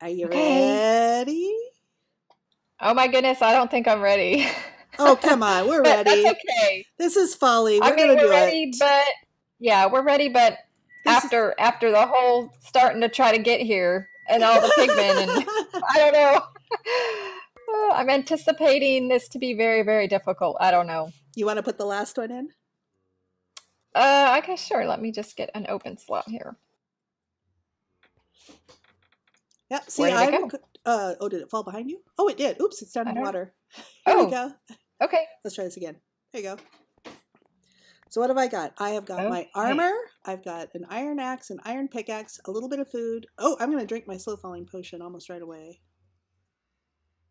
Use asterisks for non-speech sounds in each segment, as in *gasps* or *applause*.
Are you Okay. ready? Oh my goodness, I don't think I'm ready. Oh, *laughs* come on. We're ready. that's okay. This is folly. We're I mean, to we're do ready, it. but yeah, we're ready. But This is- after after the whole starting to try to get here and all the pigmen and *laughs* I don't know. Oh, *laughs* I'm anticipating this to be very very difficult. I don't know. you want to put the last one in? Uh, I guess sure. Let me just get an open slot here. Yep. See, Where did I'm. go? Uh, oh, did it fall behind you? Oh, it did. Oops, it's down in don't- water. *laughs* Here Oh. we go. Okay. Let's try this again. There you go. So what have I got? I have got my armor. I've got an iron axe, an iron pickaxe, a little bit of food. Oh, I'm going to drink my slow falling potion almost right away.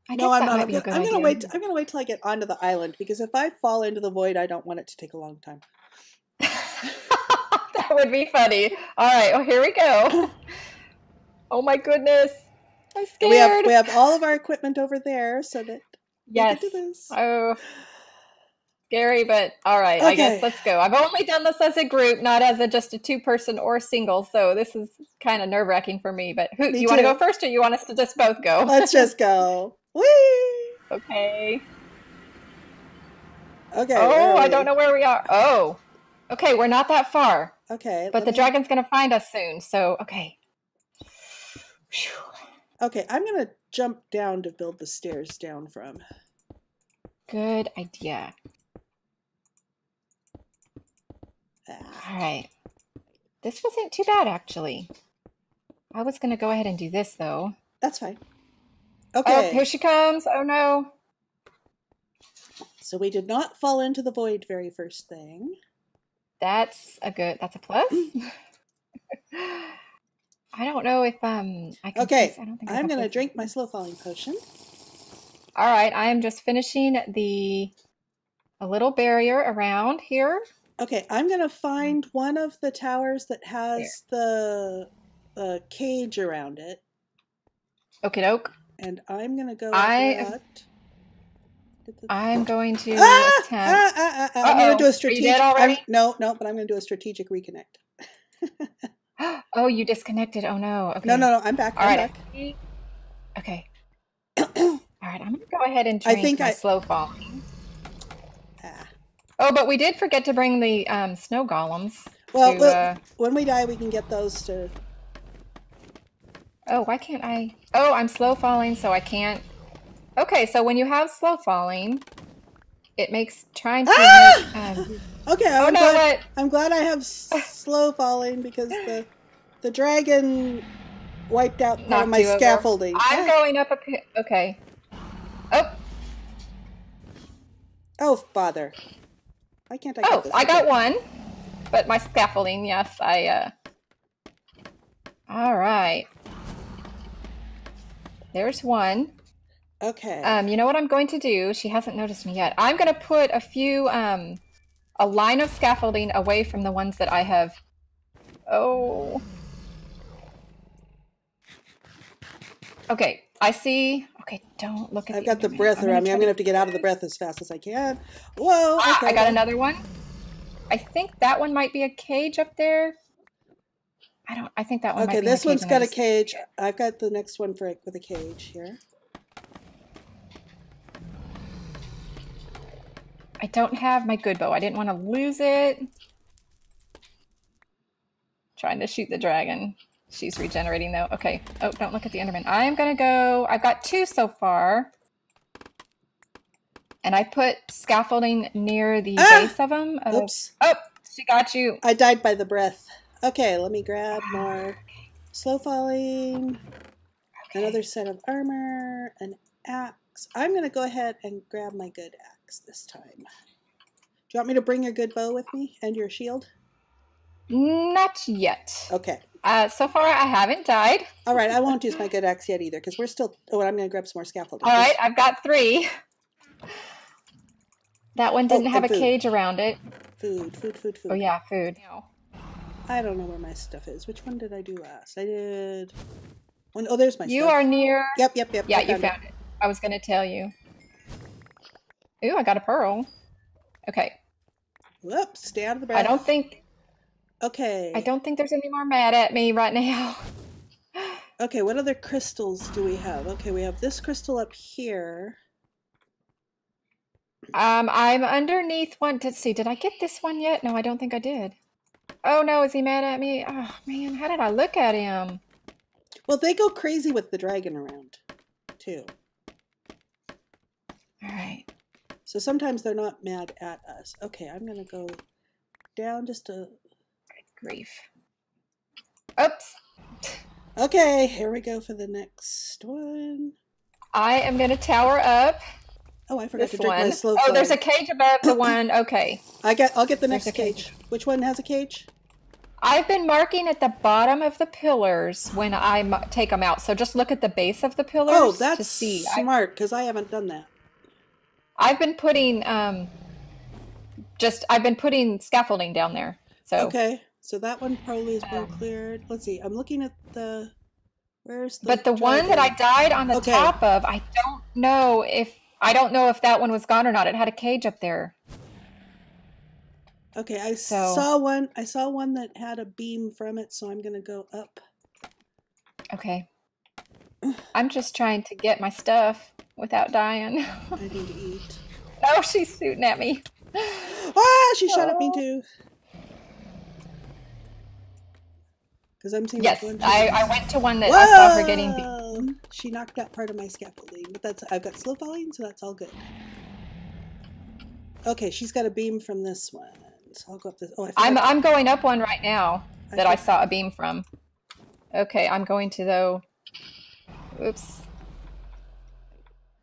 I no, I'm not. I'm gonna, I'm gonna wait. I'm gonna wait till I get onto the island because if I fall into the void, I don't want it to take a long time. *laughs* that would be funny. All right. Well, here we go. *laughs* Oh my goodness. I'm scared. we have we have all of our equipment over there so that yes. we can do this. Oh, scary, but all right. I guess let's go. I've only done this as a group, not as a just a two person or single. So this is kind of nerve wracking for me. But who Me you want to go first, or you want us to just both go? Let's just go. *laughs* Whee! okay. Okay. Oh, I don't know where we are. Oh, okay. We're not that far, Okay, but the me- dragon's gonna find us soon. So okay. Okay, I'm gonna jump down to build the stairs down from. Good idea. Ah, All right. This wasn't too bad, actually. I was going to go ahead and do this, though. that's fine. Oh, Okay, here she comes. Oh, no. so we did not fall into the void very first thing. That's a good, that's a plus. *laughs* I don't know if, um, I can. Okay, place- I don't think I I'm gonna drink my slow falling potion. All right. I am just finishing the, a little barrier around here. Okay, I'm gonna find one of the towers that has the uh, cage around it, Okie doke. and I'm gonna go. I- the- I'm going to Ah! Ah, attempt. ah, ah, ah, I'm gonna Are do a strategic. No, no, but I'm gonna do a strategic reconnect. *laughs* *gasps* Oh, you disconnected. Oh, no. Okay. No, no, no. I'm back. All I'm right. back. Okay. *clears throat* All right. I'm going to go ahead and I drink think my I- slow falling. Ah. Oh, but we did forget to bring the um, snow golems. Well, to, look, uh, when we die, we can get those to. oh, why can't I? Oh, I'm slow falling, so I can't. Okay, so when you have slow falling, it makes trying to. Ah! Make, um, *laughs* Okay, oh I'm no! glad. What? I'm glad I have s- *laughs* slow falling because the the dragon wiped out part Knocked of my you over. scaffolding. I'm going up a. Okay. Oh, Oh, bother! Why can't I? Get oh! I got one, but my scaffolding. Yes, I. uh All right. There's one. Okay. Um, you know what I'm going to do? She hasn't noticed me yet. I'm going to put a few, um, a line of scaffolding away from the ones that I have. Oh. Okay, I see. Okay, don't look at me. I've the got the breath around me. I'm gonna have to get out of the breath as fast as I can. Whoa! Ah, Okay. I got another one. I think that one might be a cage up there. I don't. I think that one. Okay, might be in this one's got a cage. I've got the next one for with a cage here. I don't have my good bow. I didn't want to lose it. Trying to shoot the dragon. She's regenerating though. Okay. Oh, don't look at the Enderman. I'm gonna go. I've got two so far. And I put scaffolding near the Ah! base of them. Oh, Oops! oh, she got you. I died by the breath. Okay, let me grab more slow falling. Another set of armor, an axe. I'm gonna go ahead and grab my good axe this time. Do you want me to bring your good bow with me and your shield? Not yet. Okay. Uh, so far, I haven't died. All right, I won't use my good axe yet either because we're still. Oh, I'm gonna grab some more scaffolding. All right, I've got three. That one didn't Oh, have a food. cage around it. Food, food, food, food. Oh yeah, food. I don't know where my stuff is. Which one did I do last? I did. One, oh, there's my You stuff. are near. Yep, yep, yep. Yeah, I you it. found it. I was gonna tell you. Ooh, I got a pearl. Okay. Whoops, stay out of the. I don't think Okay. I don't think there's any more mad at me right now. *laughs* Okay, what other crystals do we have? Okay, we have this crystal up here. Um, I'm underneath one. Let's see. Did I get this one yet? No, I don't think I did. Oh no, is he mad at me? Oh man, how did I look at him? Well, they go crazy with the dragon around, too. All right. So sometimes they're not mad at us. Okay, I'm gonna go down just a. Grief. Oops. Okay, here we go for the next one. I am gonna tower up Oh, I forgot this to drink my slow. Oh, there's a cage above the *coughs* one. Okay. I get. I'll get the next cage. cage. Which one has a cage? I've been marking at the bottom of the pillars when I take them out. So just look at the base of the pillars Oh, to that's see. I, smart because I haven't done that. I've been putting um, just I've been putting scaffolding down there. So Okay, so that one probably is been Um, cleared. Let's see. I'm looking at the. Where's the? But the one that I died on the Okay. top of, I don't know if I don't know if that one was gone or not. It had a cage up there. Okay, I So- saw one. I saw one that had a beam from it, so I'm gonna go up. Okay. I'm just trying to get my stuff without dying. I *laughs* need to eat. oh, she's shooting at me. Ah, she shot at me Oh. too. Because I'm seeing Yes, one, two, I, I went to one that I saw her getting beat. She knocked out part of my scaffolding, but that's I've got slow falling, so that's all good. Okay, she's got a beam from this one, so I'll go up this. Oh, I I'm forgot- I'm going up one right now that I forgot- saw a beam from. Okay, I'm going to though. Oops.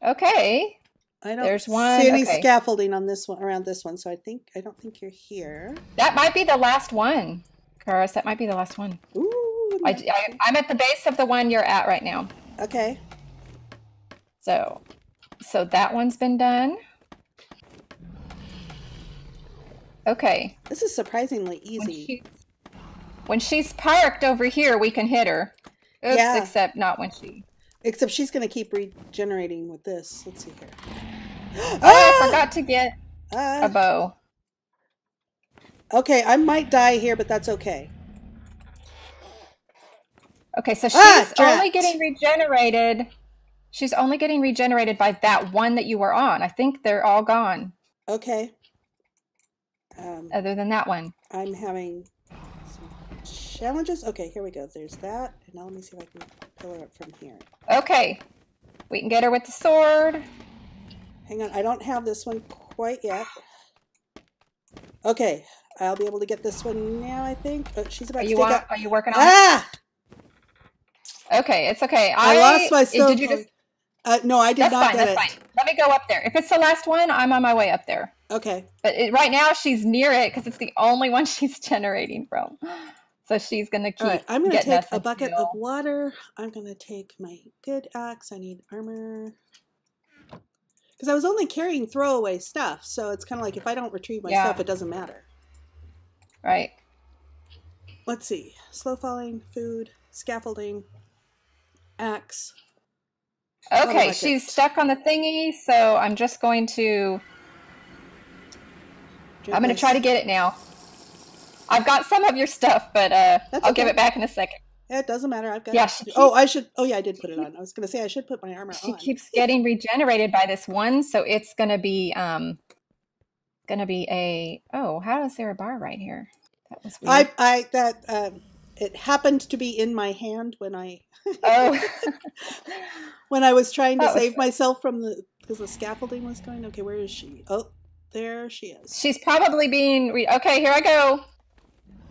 Okay. I don't there's one, see any okay. scaffolding on this one around this one, so I think I don't think you're here. That might be the last one, Charis. That might be the last one. Ooh, I, I, I'm at the base of the one you're at right now. okay. So, so that one's been done. Okay. This is surprisingly When, easy. she, when she's parked over here, we can hit her. Oops, Yeah. except not when she. Except she's going to keep regenerating with this. Let's see here. Oh, I forgot to get Ah! a bow. Okay, I might die here, but that's okay. Okay, so she's Ah, only getting regenerated. She's only getting regenerated by that one that you were on. I think they're all gone, Okay. Um, other than that one. I'm having some challenges. Okay, here we go. There's that. And now let me see if I can pull her up from here. Okay, we can get her with the sword. Hang on, I don't have this one quite yet. Okay, I'll be able to get this one now, I think. Oh, she's about Are to you take on. Are you working on? it? Ah! Okay, it's okay. I, I, lost my Did you just? Uh, no, I did That's not fine. get That's it. fine. Let me go up there. If it's the last one, I'm on my way up there. Okay. But it, right now, she's near it because it's the only *laughs* one she's generating from. So she's gonna keep. All right, I'm going to take a bucket of water. I'm going to take my good axe. I need armor. Because I was only carrying throwaway stuff, so it's kind of like if I don't retrieve my Yeah. stuff, it doesn't matter. Right. Let's see. Slow falling, food, scaffolding, axe. Okay, she's stuck on the thingy, so I'm just going to. I'm going to try to get it now. I've got some of your stuff, but uh, I'll give it back in a second. Yeah, It doesn't matter. I've got. Yeah, it. she oh, I should. Oh, yeah, I did put it on. I was going to say I should put my armor She on. keeps getting regenerated by this one, so it's going to be um, going to be a. Oh, how is there a bar right here? That was weird. I, I that um, it happened to be in my hand when I oh, *laughs* when I was trying to was save fun. myself from the because the scaffolding was going. Okay, where is she? Oh, there she is. she's probably being. Re- okay, here I go.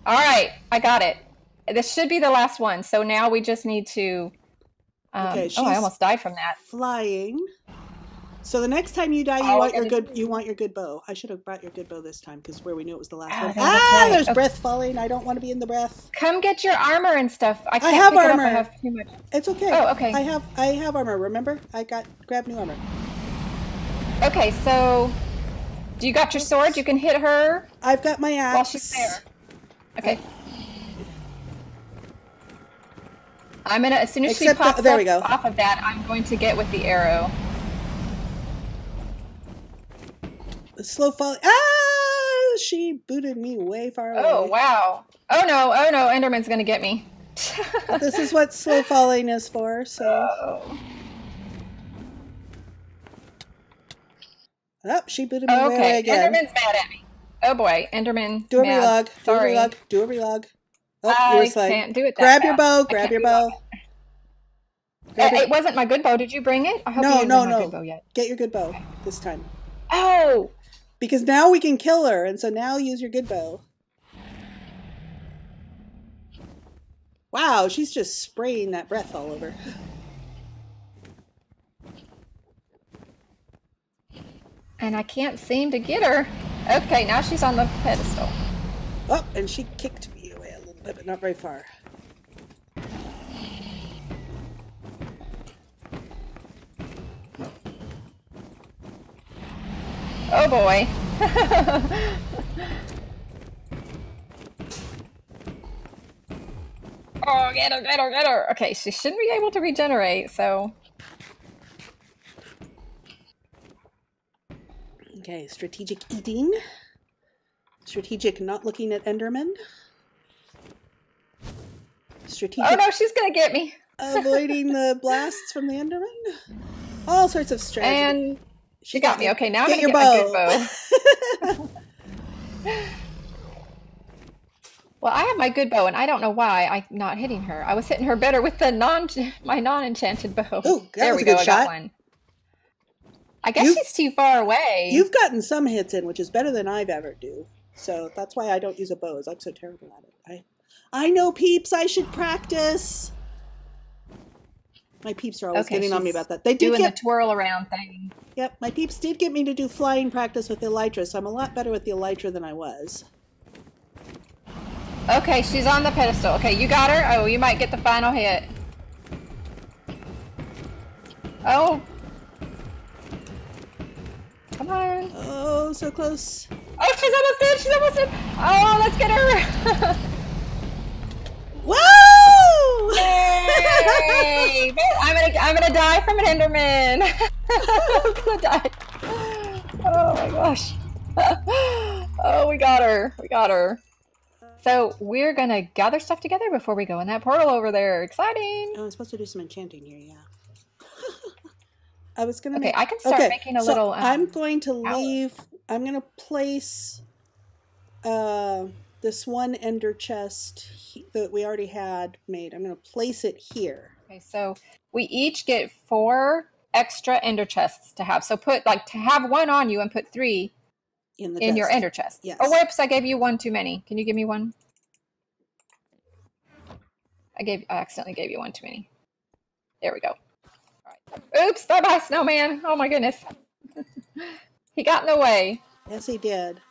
All right, I got it. This should be the last one. So now we just need to. Um, Okay, oh, I almost died from that. Flying. So the next time you die, you Oh, want your good. You want your good bow. I should have brought your good bow this time because where we knew it was the last Ah, one. Ah, right. there's Okay. breath falling. I don't want to be in the breath. Come get your armor and stuff. I can't have pick it up. armor. I have too much. It's okay. Oh, okay. I have I have armor. Remember, I got grab new armor. Okay, so do you got your sword? You can hit her I've got my axe. while she's there. Okay. I'm gonna as soon as Except she pops there up we go. off of that, I'm going to get with the arrow. Slow falling. Ah! She booted me way far away. Oh wow! Oh no! Oh no! Enderman's gonna get me. this is what slow *laughs* falling is for. So, Oh. oh, she booted me away Okay, again. Enderman's mad at me. Oh boy, Enderman. Do a mad. relog. Do a Sorry. relog. Do a relog. Oh, I can't do it. That grab your bow. Grab your bow. Uh, Grab your- it wasn't my good bow. Did you bring it? I hope No, you no, no. good bow yet. Get your good bow this time. Oh, Because now we can kill her, and so now use your good bow. Wow, she's just spraying that breath all over. And I can't seem to get her. Okay, now she's on the pedestal. Oh, and she kicked me away a little bit, but not very far. Oh boy. *laughs* oh, get her, get her, get her. Okay, she shouldn't be able to regenerate, so. Okay, strategic eating. Strategic not looking at Enderman. Strategic Oh no, she's gonna get me. avoiding the *laughs* blasts from the Enderman. All sorts of strategy. And she got me. Okay, now I'm Get gonna your get my good bow. *laughs* Well, I have my good bow, and I don't know why I'm not hitting her. I was hitting her better with the non my non enchanted bow. That there we go. I shot. got one. I guess You've- she's too far away. You've gotten some hits in, which is better than I've ever do. So that's why I don't use a bow. is I'm so terrible at it. I, I know peeps. I should practice. My peeps are always Okay, getting on me about that. They do doing get the twirl around thing. Yep, my peeps did get me to do flying practice with Elytra, so I'm a lot better with the Elytra than I was. Okay, she's on the pedestal. Okay, you got her. Oh, you might get the final hit. Oh. Come on. Oh, so close. Oh, she's almost dead. She's almost dead. Oh, let's get her. *laughs* Whoa! Yay! *laughs* I'm gonna, I'm gonna die from an Enderman. *laughs* I'm gonna die. Oh my gosh. Oh, we got her. We got her. So we're gonna gather stuff together before we go in that portal over there. Exciting. Oh, I'm supposed to do some enchanting here, yeah. I was gonna Okay, make. I can start okay, making a so little. Um, I'm going to leave. I'm gonna place uh, this one ender chest he- that we already had made. I'm gonna place it here. Okay, so we each get four extra ender chests to have. So put like to have one on you and put three In the in your ender chest. Yes. Oh, whoops! I gave you one too many. Can you give me one? I gave. I accidentally gave you one too many. There we go. Oops! Bye bye, snowman. Oh my goodness. *laughs* he got in the way. Yes, he did.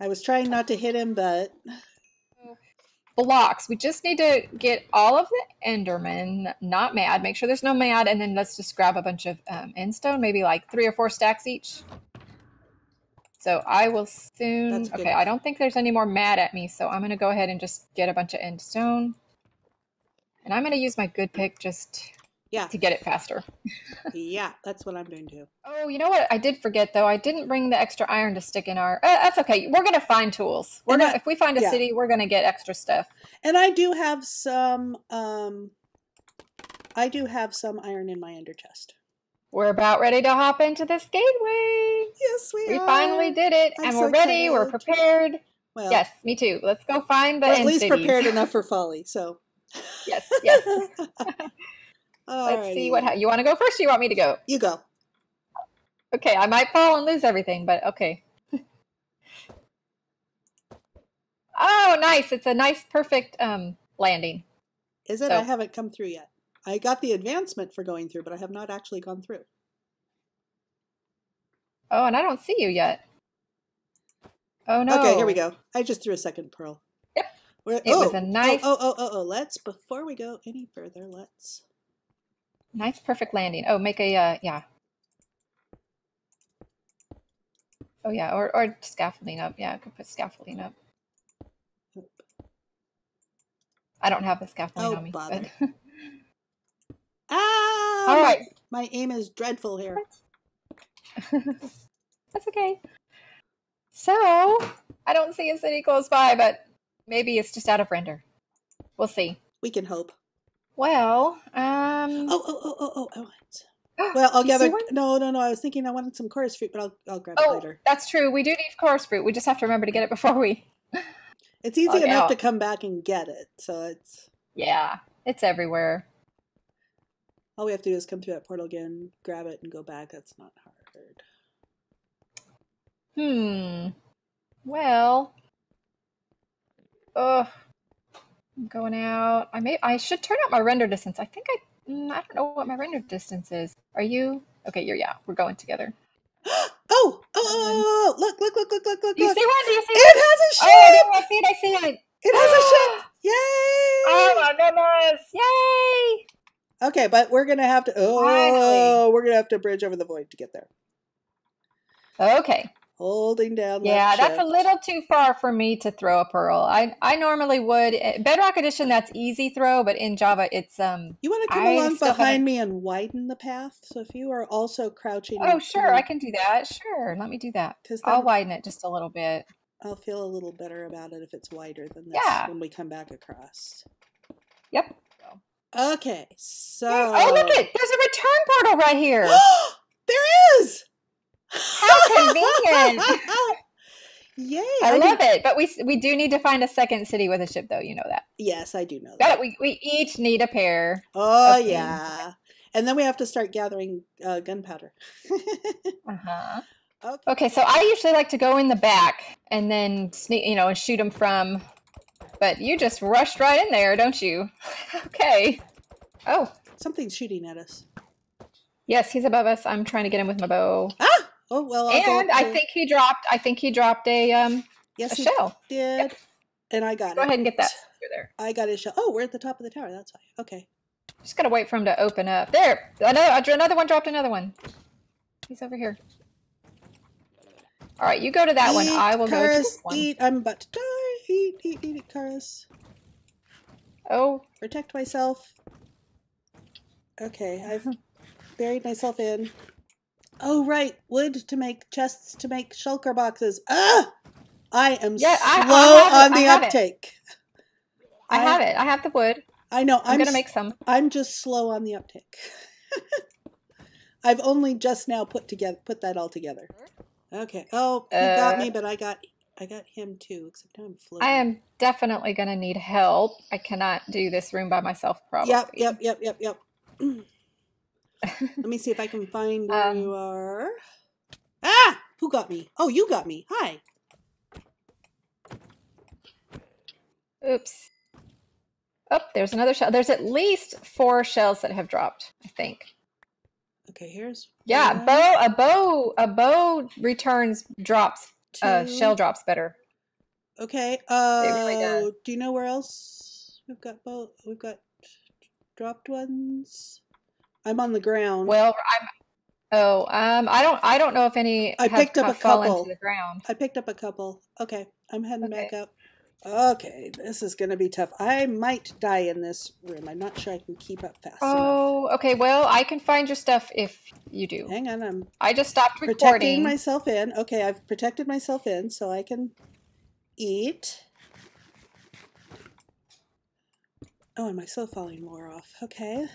I was trying not to hit him, but Blocks. We just need to get all of the Endermen, not mad. Make sure there's no mad, and then let's just grab a bunch of um, endstone, maybe like three or four stacks each. So I will soon. Okay, I don't think there's any more mad at me, so I'm gonna go ahead and just get a bunch of endstone, and I'm gonna use my good pick just yeah, to get it faster. yeah, that's what I'm doing too. Oh, you know what? I did forget though. I didn't bring the extra iron to stick in our. Uh, that's okay. We're gonna find tools. We're I- if we find a yeah. city, we're gonna get extra stuff. And I do have some. um I do have some iron in my ender chest. We're about ready to hop into this gateway. Yes, we, We are. finally did it, I'm and so we're ready. We're prepared. Well, Yes, me too. Let's go find the at least cities. prepared enough *laughs* for folly. So Yes, yes. *laughs* *laughs* Alrighty. Let's see what ha- you want to go first. Or you want me to go? you go. Okay, I might fall and lose everything, but okay. *laughs* oh, nice! It's a nice, perfect um, landing. Is it? So- I haven't come through yet. I got the advancement for going through, but I have not actually gone through. Oh, and I don't see you yet. Oh no! Okay, here we go. I just threw a second pearl. Yep. We're- It was oh, a nice- Oh, oh, oh, oh, oh. Let's before we go any further, let's. Nice, perfect landing. Oh, make a uh, yeah. Oh yeah, or or scaffolding up. Yeah, I could put scaffolding up. I don't have the scaffolding Oh, on me. bother. But... *laughs* Ah! All right. my- My aim is dreadful here. *laughs* that's okay. So I don't see a city close by, but maybe it's just out of render. We'll see. We can hope. Well, um, Oh, oh, oh, oh, oh! I want. *gasps* Well, I'll Do you see gather. No, no, no. I was thinking I wanted some chorus fruit, but I'll I'll grab it oh, later. that's true. We do need chorus fruit. We just have to remember to get it before we. *laughs* It's easy log enough out. to come back and get it. So it's Yeah, it's everywhere. all we have to do is come through that portal again, grab it, and go back. That's not hard. Hmm. Well. Ugh. I'm going out. I may. I should turn up my render distance. I think I. mm, I don't know what my render distance is. Are you? Okay, you're. Yeah, we're going together. *gasps* Oh, oh, oh, oh, oh, look, look, look, look, look, look, Do you look. see one? Do you see It one? has a Oh, I, ship. I see it. I see it. *gasps* It has a ship. *gasps* Yay! Oh my goodness! Yay! Okay, but we're gonna have to. Oh, Finally. we're gonna have to bridge over the void to get there. Okay. Holding down. Yeah, left that's a little too far for me to throw a pearl. I I normally would. eh, Bedrock Edition, that's easy throw, but in Java, it's um. You want to come I along behind me and widen the path. So if you are also crouching. Oh, sure, I can do that. Sure, let me do that. 'cause I'll widen it just a little bit. I'll feel a little better about it if it's wider than this Yeah. when we come back across. Yep. Okay, so. Oh, look it! There's a return portal right here. *gasps* there is. How convenient! *laughs* Yay! I didn't- love it, but we we do need to find a second city with a ship, though. You know that. Yes, I do know that. it. We we each need a pair. Oh of things. yeah, and then we have to start gathering uh, gunpowder. *laughs* Uh huh. okay. Okay, so I usually like to go in the back and then sneak, you know, and shoot them from. But you just rushed right in there, don't you? *laughs* okay. Oh, Something's shooting at us. yes, he's above us. I'm trying to get him with my bow. Ah! Oh well. I'll And I think he dropped. I think he dropped a um yes, a he shell. did, and I got Go it. Go ahead and get that. You're there. I got his shell. Oh, we're at the top of the tower. That's why. Okay. Just gotta wait for him to open up. There, another another one dropped another one. He's over here. All right, you go to that one. I will go to Charis, this one. Eat. I'm about to die. Eat, eat, eat, eat, Charis. Oh, Protect myself. Okay, I've *laughs* buried myself in. Oh right, wood to make chests to make shulker boxes. Ah, I am Yeah, I- I slow it, on the I uptake. I I- have it. I have the wood. I know. I'm, I'm, gonna make some. I'm just slow on the uptake. *laughs* I've only just now put together put that all together. Okay. Oh, he got Uh, me, but I got I got him too. Except now I'm floating. I am definitely gonna need help. I cannot do this room by myself. Probably. Yep. Yep. Yep. Yep. Yep. *clears throat* Let me see if I can find where Um, you are. Ah! Who got me? Oh, you got me. Hi. Oops. Oh, there's another shell. There's at least four shells that have dropped. I think. Okay, here's Yeah, one, bow. A bow. A bow returns drops. Uh, shell drops better. Okay. Uh, really does. do you know where else we've got bow We've got dropped ones. I'm on the ground. Well, I'm. Oh, um, I don't. I don't know if any I have, picked up a couple. to the ground. I picked up a couple. Okay, I'm heading Okay. back up. Okay, this is gonna be tough. I might die in this room. I'm not sure I can keep up fast enough. Oh, okay. Well, I can find your stuff if you do. Hang on, I'm I just stopped recording. protecting myself in. Okay, I've protected myself in so I can eat. Oh, and my still falling more off. Okay.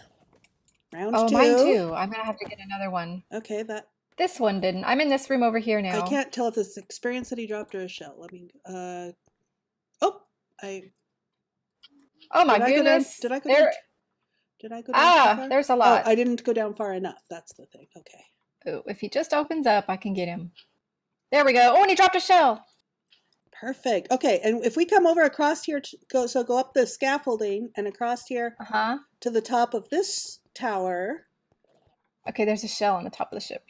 Round Oh, two. mine too. I'm gonna have to get another one. Okay, that This one didn't. I'm in this room over here now. I can't tell if it's experience that he dropped or a shell. Let me uh oh I Oh my did I go down goodness. did I go there, down did I go down ah, there's a Oh, lot. I didn't go down far enough. That's the thing. Okay. Ooh, if he just opens up, I can get him. There we go. Oh, and he dropped a shell. Perfect. Okay, and if we come over across here, to go so go up the scaffolding and across here Uh huh. to the top of this tower. Okay, there's a shell on the top of the ship.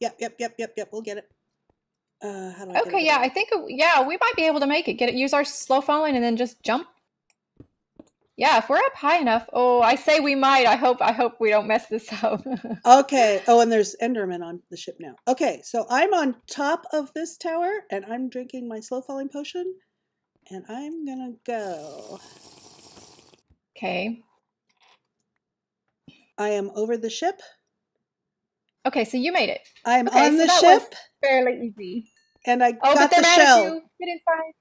Yep, yep, yep, yep, yep. We'll get it. Uh, how do I? Okay, yeah. I think yeah, we might be able to make it. Get it. Use our slow falling and then just jump. Yeah, if we're up high enough. Oh, I say we might. I hope. I hope we don't mess this *laughs* up. Okay. Oh, and there's Enderman on the ship now. Okay, so I'm on top of this tower and I'm drinking my slow falling potion, and I'm gonna go. okay. I am over the ship. Okay, so you made it. I am Okay, on so the that was ship, fairly easy. and I Oh, got but they're the shell. you. Get inside.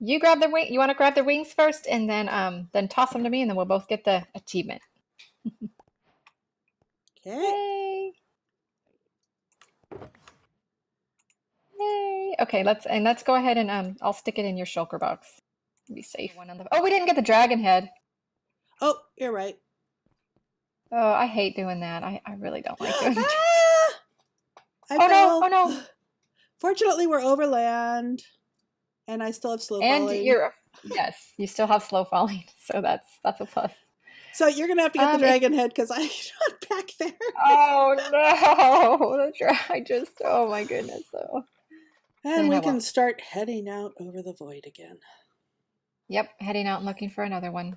You grab the wing. You want to grab the wings first, and then um then toss them to me, and then we'll both get the achievement. *laughs* Okay. Yay! Yay! Okay, let's and let's go ahead and um I'll stick it in your shulker box. Be safe. One on the. Oh, we didn't get the dragon head. Oh, you're right. Oh, I hate doing that. I, I really don't like doing it. Ah! *laughs* I Oh no! Oh no! *sighs* Fortunately, we're overland, and I still have slow And falling. you're yes, you still have slow falling, *laughs* so that's that's a plus. So you're gonna have to get Um, the dragon head because I'm not *laughs* back there. Oh no! The dra- I just oh my goodness! So And we can start heading out over the void again. yep, heading out and looking for another one.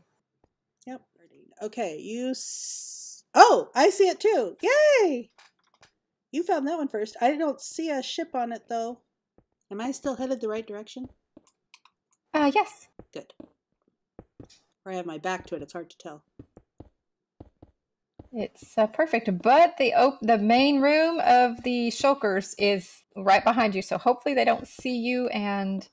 Yep. Okay, you. S- oh, I see it too. Yay! You found that one first. I don't see a ship on it though. Am I still headed the right direction? Uh yes. Good. Or I have my back to it. It's hard to tell. It's uh, perfect, but the op- the main room of the shulkers is right behind you, so hopefully they don't see you. And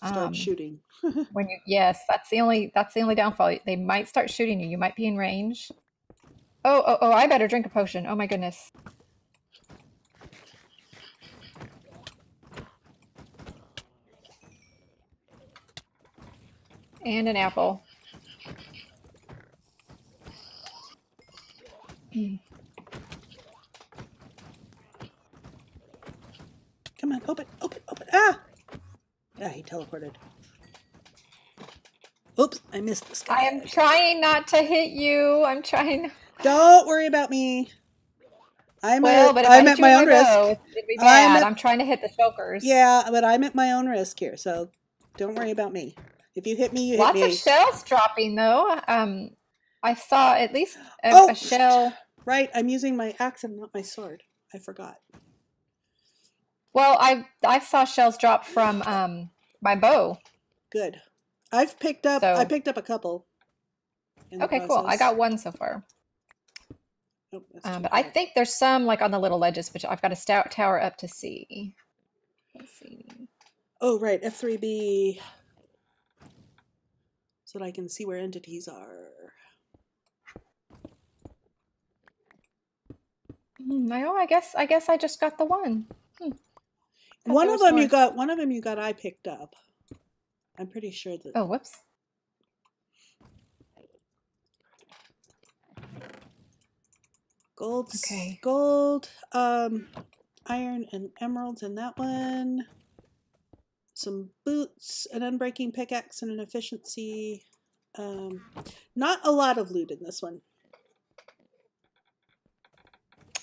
Start um, shooting. *laughs* when you yes, that's the only that's the only downfall. They might start shooting you. You might be in range. Oh oh oh! I better drink a potion. Oh my goodness. And an apple. Come on, open, open, open. Ah! Yeah, he teleported. Oops, I missed this guy. I am trying not to hit you. I'm trying. *laughs* Don't worry about me. I'm Well, at, but if I I'm at my own risk. be I'm at- I'm trying to hit the shulkers. Yeah, but I'm at my own risk here, so don't worry about me. If you hit me, you hit me. Lots of shells dropping though. Um, I saw at least a, Oh! a shell. Right, I'm using my axe and not my sword. I forgot. Well, I I saw shells drop from um my bow. Good. I've picked up. I picked up a couple. Okay, cool. I got one so far. Oh, Um, but I think there's some like on the little ledges, which I've got a stout tower up to see. Let's see. Oh, right. F3B. So that I can see where entities are. Hmm, I- oh, I guess I guess I just got the one. Hmm. Thought One of was them you got. One of them you got. I picked up. I'm pretty sure that. Oh, whoops. Gold, Okay. gold, um, iron and emeralds in that one. Some boots, an unbreaking pickaxe, and an efficiency. Um, not a lot of loot in this one.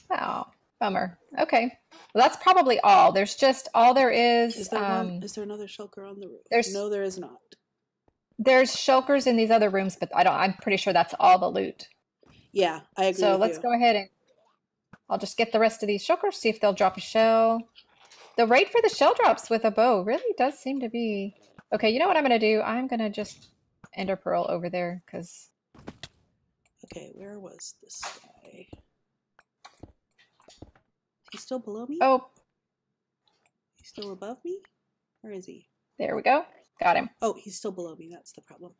Oh, bummer. Okay. Well, that's probably all. There's just all there is. Is there um, one? Is there another shulker on the roof? there's- no, there is not. There's shulkers in these other rooms, but I don't. I'm pretty sure that's all the loot. Yeah, I agree. So let's you. go ahead and I'll just get the rest of these shulkers. See if they'll drop a shell. The rate for the shell drops with a bow really does seem to be okay. You know what I'm gonna do? I'm gonna just ender pearl over there because Okay, where was this guy? He's still below me? oh, He's still above me? Where is he? there we go. Got him. Oh, he's still below me. That's the problem.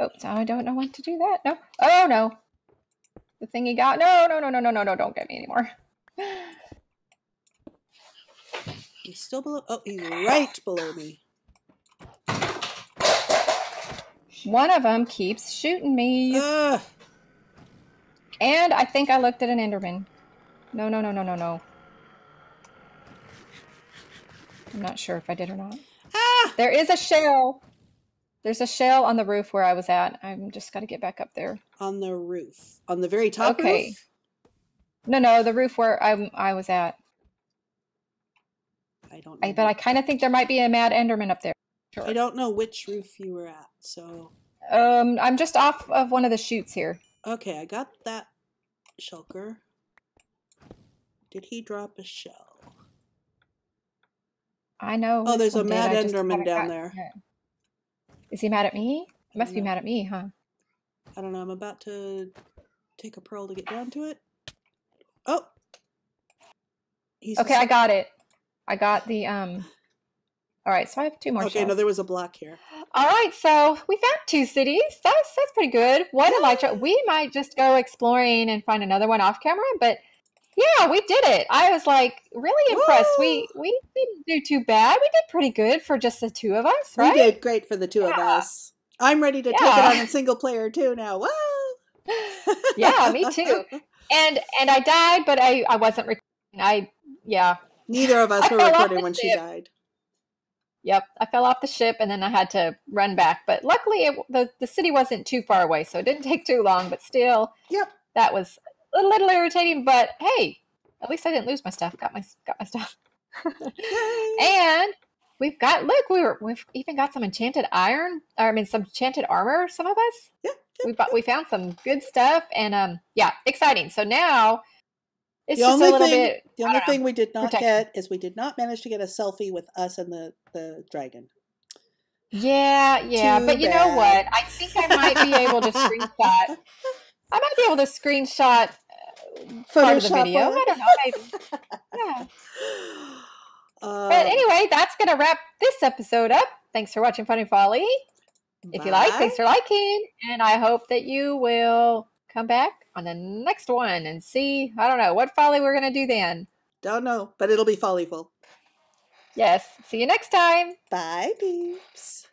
Oh, so I don't know when to do that. No. Oh no. The thing he got. No, no, no, no, no, no, no. Don't get me anymore. He's still below. Oh, he's right below me. One of them keeps shooting me. Ugh. And I think I looked at an Enderman. No, no, no, no, no, no. I'm not sure if I did or not. Ah! There is a shell. There's a shell on the roof where I was at. I'm just got to get back up there. On the roof. On the very top Okay. roof? No, no, the roof where I I was at. I don't know. I, but I kind of think there might be a mad Enderman up there. Sure. I don't know which roof you were at. So, Um, I'm just off of one of the chutes here. okay, I got that shulker. Did he drop a shell? I know. Oh, there's a did. mad Enderman down there. Is he mad at me? He must be mad at me, huh? I don't know. I'm about to take a pearl to get down to it. Oh! He's Okay, I got it. I got the um. All right, so I have two more. Okay, shells. no, there was a block here. All right, so we found two cities. That's that's pretty good. What? Try- Yay. we might just go exploring and find another one off camera, but yeah, we did it. I was like really impressed. We we didn't do too bad. We did pretty good for just the two of us, right? We did great for the two of us. I'm ready to take it on in single player too now. Whoa! *laughs* Yeah, me too. And and I died, but I I wasn't recording. I yeah, Neither of us I were recording when she died. yep. I fell off the ship and then I had to run back. But luckily, it, the the city wasn't too far away, so it didn't take too long. But still, Yep. that was a little irritating. But hey, at least I didn't lose my stuff. Got my got my stuff. And we've got look, we were we've even got some enchanted iron. Or I mean, some enchanted armor. Some of us. Yeah, we bought, we found some good stuff, and um, yeah, exciting. So now it's the just only a little thing, bit. the only know, thing we did not protection. get is we did not manage to get a selfie with us and the the dragon. Yeah, yeah, Too but you know what? I think I might be able to *laughs* screenshot. I might be able to screenshot uh, part of the Photoshop video. one. I don't know, maybe. *laughs* Yeah. Uh, But anyway, that's gonna wrap this episode up. Thanks for watching Fun & Folly. If you like, thanks for liking, and I hope that you will come back on the next one and see. I don't know what folly we're gonna do then. Don't know, but it'll be follyful. Yes. See you next time. Bye, peeps.